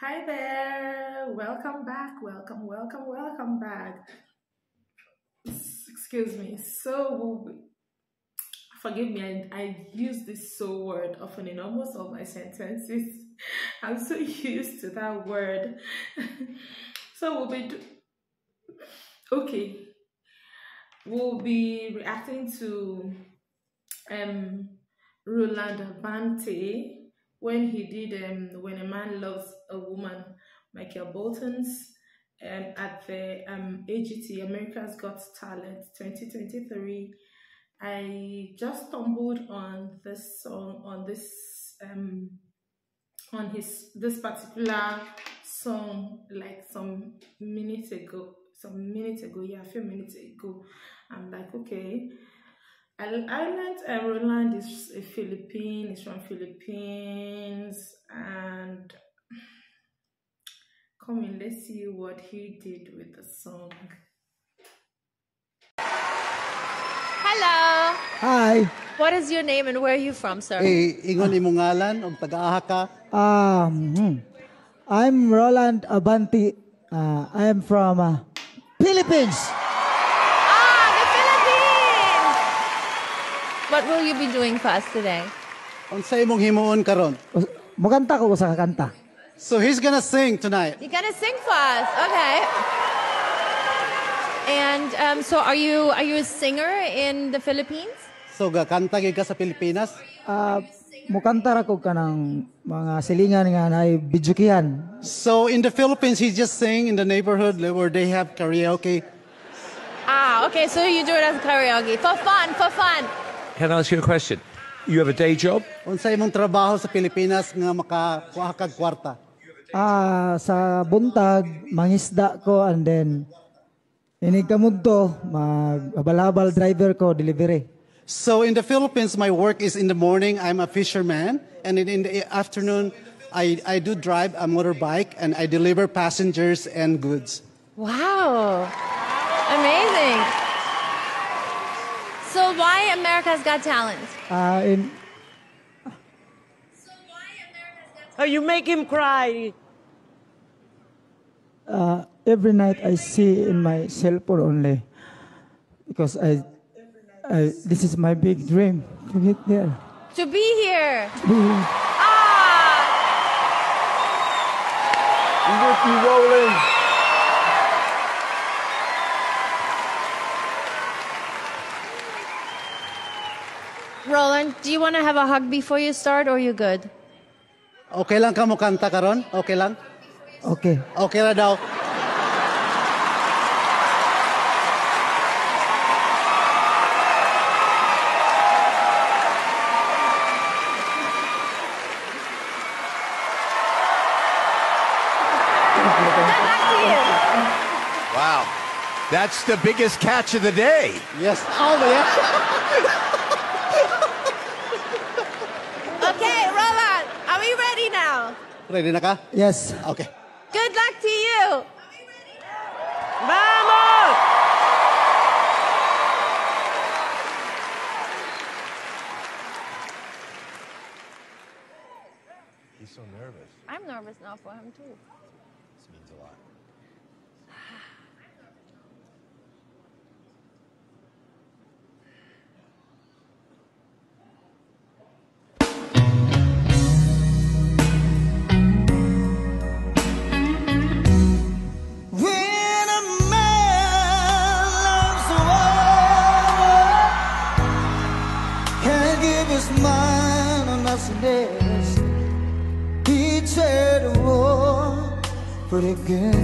Hi there, welcome back, welcome, welcome, welcome back. Excuse me. So, forgive me, I, I use this so word often in almost all my sentences. I'm so used to that word. so, we'll be. Okay. We'll be reacting to um Roland Abante when he did um When a Man Loves a Woman, Michael Bolton's um at the um AGT America's Got Talent 2023. I just stumbled on this song on this um on his this particular song like some minutes ago some minutes ago yeah a few minutes ago i'm like okay i, I learned uh, roland is a philippine he's from philippines and come in let's see what he did with the song Hello. Hi. What is your name and where are you from, sir? Eh, ingon imong ngalan og taga-aha ka. Um, hmm. I'm Roland Abante. Uh, I am from uh, Philippines. Ah, the Philippines. What will you be doing for us today? Unsa imong himuon karon? Us- ko sa kakanta. So he's gonna sing tonight. You're gonna sing for us, okay? And um, so, are you are you a singer in the Philippines? So gakanta gyud ka sa Pilipinas? Uh, mukanta ra ko ka ng mga silingan nga na bidyukihan. So in the Philippines he just sing in the neighborhood where they have karaoke. Ah, okay. So you do it as karaoke for fun, for fun. Can I ask you a question? You have a day job? Unsa imong trabaho sa Pilipinas nga makakuha kag kwarta? Ah, sa buntag, mangisda ko and then inig kamudto, mag-abal-abal driver ko, delivery. So in the Philippines my work is in the morning I'm a fisherman and in, in the afternoon I, I do drive a motorbike and I deliver passengers and goods. Wow, amazing. So why America's Got Talent? Ah, in, Oh, you make him cry. uh, every night I see in my cell phone only because I, I this is my big dream to get there. To be here. Be- Ah, with you, Roland. Roland, do you want to have a hug before you start, or you good? Okay lang ka mo kanta karon? Okay lang? Okay. Okay ra daw. Good luck to you. Wow. That's the biggest catch of the day. Yes. Oh, yeah. Okay, Roland, are we ready now? Ready na ka? Yes. Okay. Good luck to you. Vamos! He's so nervous. I'm nervous now for him too. This means a lot. For the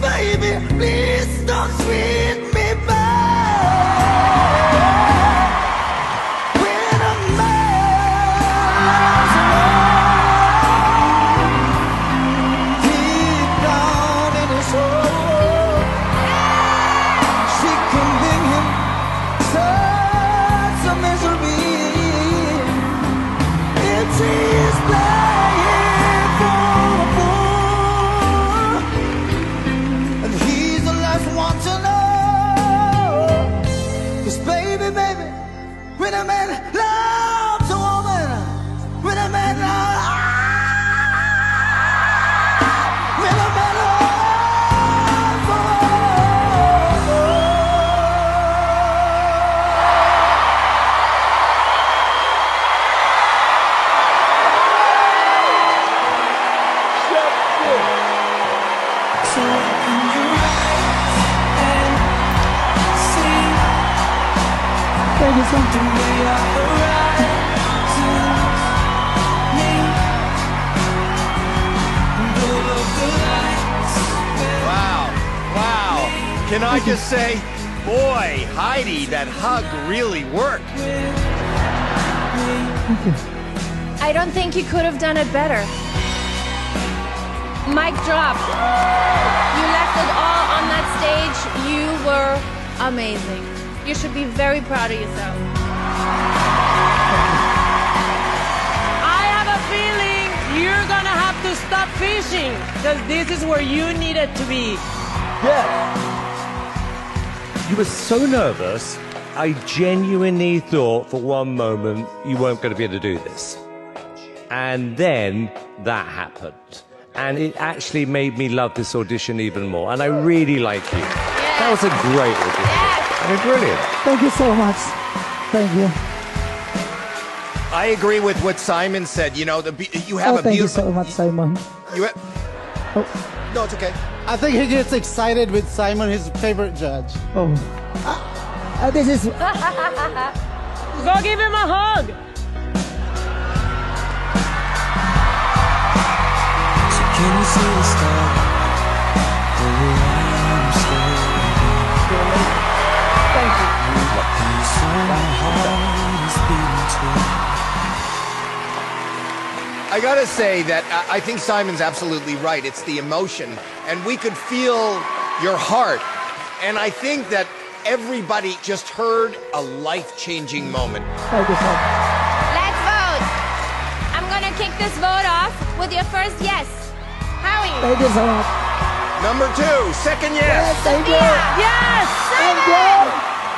baby, please don't scream. Can I just say, boy, Heidi, that hug really worked. I don't think you could have done it better. Mic drop. You left it all on that stage. You were amazing. You should be very proud of yourself. I have a feeling you're gonna have to stop fishing because this is where you needed to be. You were so nervous, I genuinely thought for one moment you weren't going to be able to do this. And then that happened. And it actually made me love this audition even more. And I really like you. That was a great audition. I mean, brilliant. Thank you so much. Thank you. I agree with what Simon said. You know, the you have Oh, a thank you beautiful. so much, Simon. You ha- Oh, no, it's okay. I think he gets excited with Simon, his favorite judge. oh. Uh, this is Go give him a hug. So can you see the star? The way I'm standing. thank you. And so my heart is beating too. I gotta say that I I think Simon's absolutely right. It's the emotion, and we could feel your heart. And I think that everybody just heard a life-changing moment. Thank you. Let's vote. I'm gonna kick this vote off with your first yes. Howie. Thank you so much. Number two, second yes. Yes, Thank you. Yes! Thank you.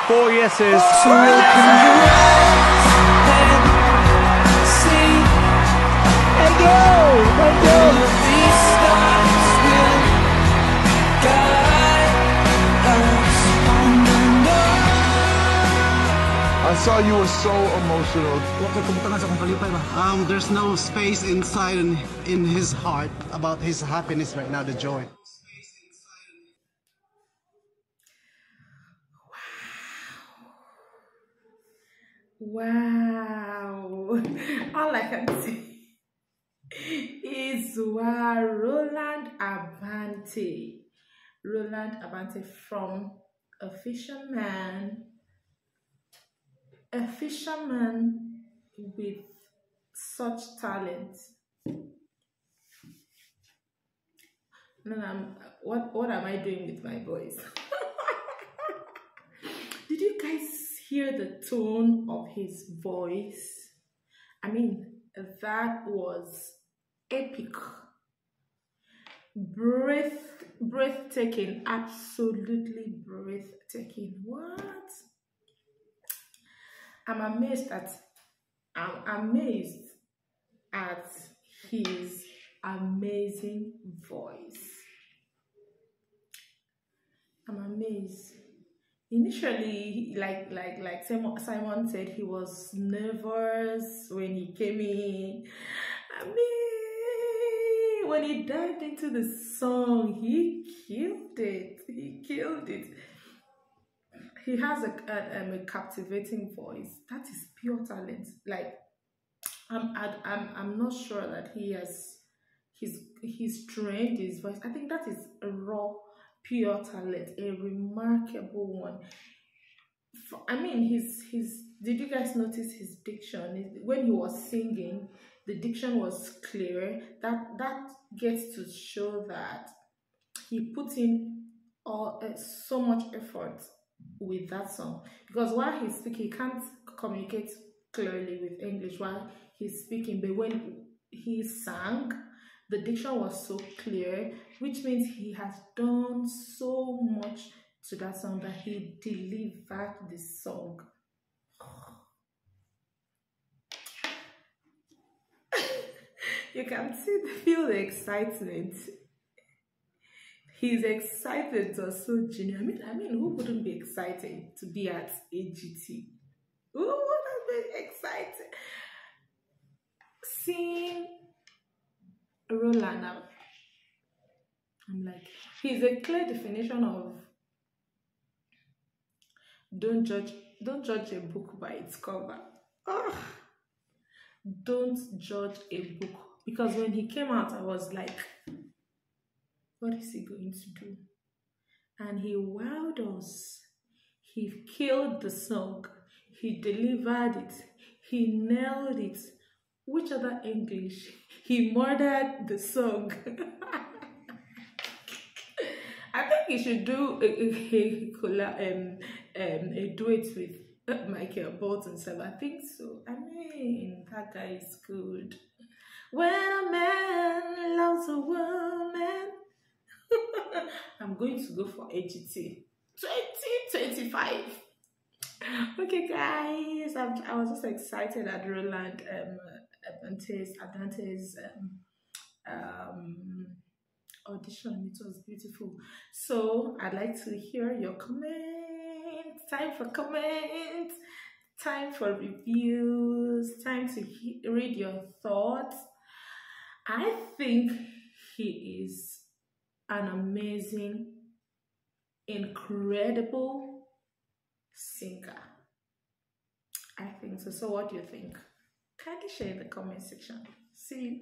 Four yeses. So open I saw you were so emotional. Um, there's no space inside in, in his heart about his happiness right now, the joy. Wow. All I can say is wow, Roland Abante. Roland Abante from a fisherman, a fisherman with such talent. What what am I doing with my voice? Did you guys hear the tone of his voice? I mean, that was epic. Breath, breathtaking, absolutely breathtaking. What? I'm amazed at, I'm amazed at his amazing voice. I'm amazed. Initially, like like like Simon said, he was nervous when he came in. I mean, when he dived into the song, he killed it. He killed it. He has a a, um, a captivating voice. That is pure talent. Like I'm I'm I'm not sure that he has he's he's trained his voice. I think that is a raw pure talent, a remarkable one. For, I mean, his his. Did you guys notice his diction? When he was singing, the diction was clear. That that gets to show that he put in all uh, so much effort with that song because while he's speaking, he can't communicate clearly with English while he's speaking. But when he sang, the diction was so clear, which means he has done so much to that song that he delivered the song. you can see feel the excitement. He's excited to so genuine. I mean, I mean, who wouldn't be excited to be at AGT? Who wouldn't be excited? Seeing Roland now. I'm like, he's a clear definition of don't judge don't judge a book by its cover. Oh, don't judge a book because when he came out, I was like, what is he going to do? And he wowed us. He killed the song. He delivered it. He nailed it. Which other English? He murdered the song. I think he should do a, a, a, um, um, a duet with Michael Bolton. So I think so. I mean, that guy is good. When a man loves a woman, I'm going to go for AGT 2025. Okay, guys, I'm, I was just excited at Roland um, Dante's, Dante's um, um, audition. It was beautiful. So I'd like to hear your comments. Time for comments. Time for reviews. Time to read your thoughts. I think he is an amazing, incredible singer. I think so. So, what do you think? Kindly share in the comment section. See you.